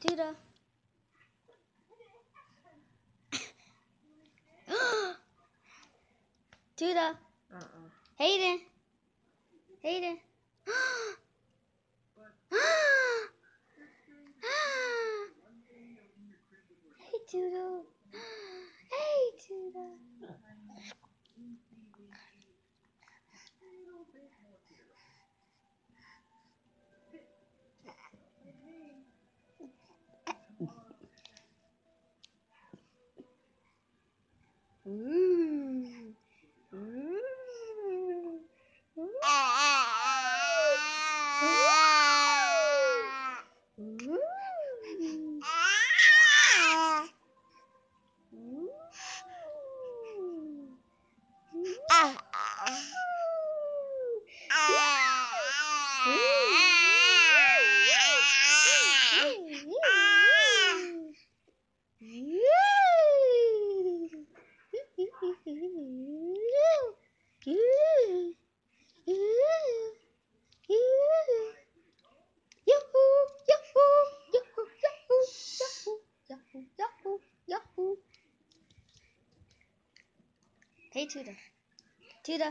Tuda. Tuda. Uh-uh. Hayden. Hayden. hey, Tuda. 음. 음. 음. Ah! Hey, Tuda. Tuda.